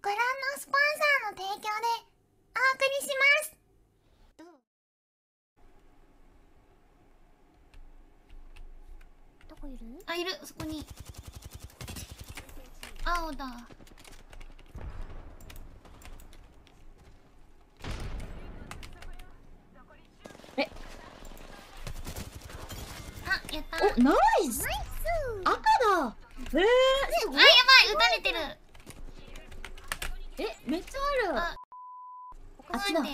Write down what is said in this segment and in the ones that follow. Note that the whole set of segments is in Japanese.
ご覧のスポンサーの提供でお送りします。どこいる？あいる。そこに。青だ。え？あやった。おナイス！赤だ。えあやばい。撃たれてるめっちゃある。あ。あっちだ。あ。や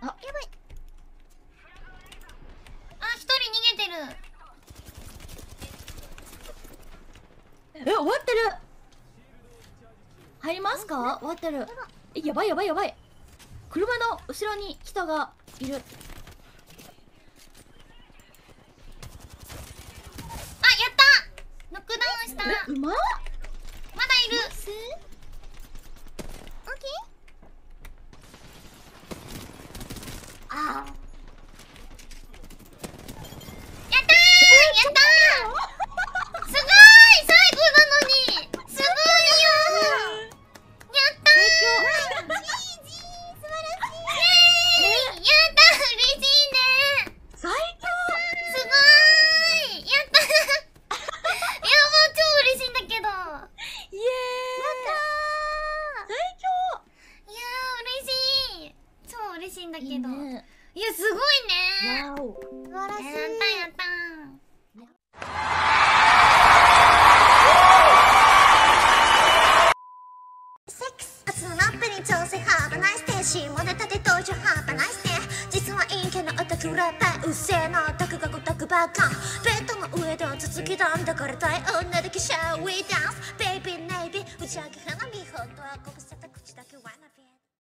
ばい。あ一人逃げてる。え終わってる。入りますか？終わってる。えやばいやばいやばい。車の後ろに人がいる。あやった。ノックダウンした。えうまっまだいだけど。強いいね。いやすごいね。わお。素晴らしい。やったやったセックスに挑戦。ハーバナイステーシーモネ立て登場。ハーバナイステ実は陰キャのオタクラッパーうっせえなオタクがごたくばかベッドの上では続きだ。んだからたい女だけシャーウィーダンス。ベイビーネイビー。打ち上げ花火。本当はご無沙汰